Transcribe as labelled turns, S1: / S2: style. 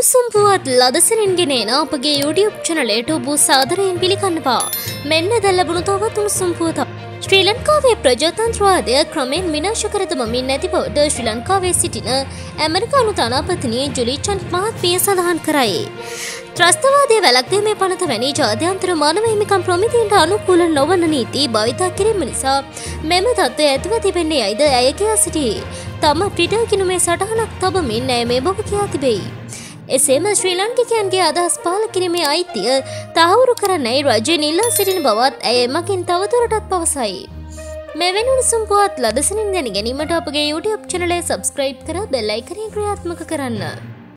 S1: උණුසුම් පුවත් ලදසරින් ගෙනන අපගේ YouTube චනලේට ඔබූ සාදරයෙන් පිළිගන්නවා මෙන්න දැල්ලබුණු තවත් උණුසුම් පුවතක්. ශ්‍රී ලංකාවේ ප්‍රජාතන්ත්‍රවාදය ක්‍රමෙන් විනාශ කරදමමින් නැති බවද ශ්‍රී ලංකාවේ සිටින ඇමරිකානු තනාපතිනී ජුලිචන්් මහත්මිය සඳහන් කරයි. ත්‍රස්තවාදය වැලක්දීමේ පනත වැනි ජාත්‍යන්තර මානව හිමිකම් ප්‍රමිතින්ට අනුකූල නොවන නීති භවිතා කිරීම නිසා මෙම තත්ත්වය ඇතිව තිබෙන්නේ අයිද ඇය කියා සිටි. තම ට්‍රිටර් කිනුමේ සටහනක් තබමින් ඇය මේ බව කියා තිබෙයි. එසේම ශ්‍රී ලංකිකයන්ගේ අදහස් පාල කිරීමේ අයිතිය තහවුරු කරන්නයි රජය නිල්ලා සිටින බවත් ඇය එමකින් තවදුරටත් පවසයි. මෙවැනි උණුසුම් පුවත් ලදසනින් දැන ගැනීමට අපගේ YouTube චනලේ සබස්ක්‍රයිබ් කර බෙල්ලයිකරින් ක්‍රියාත්මක කරන්න.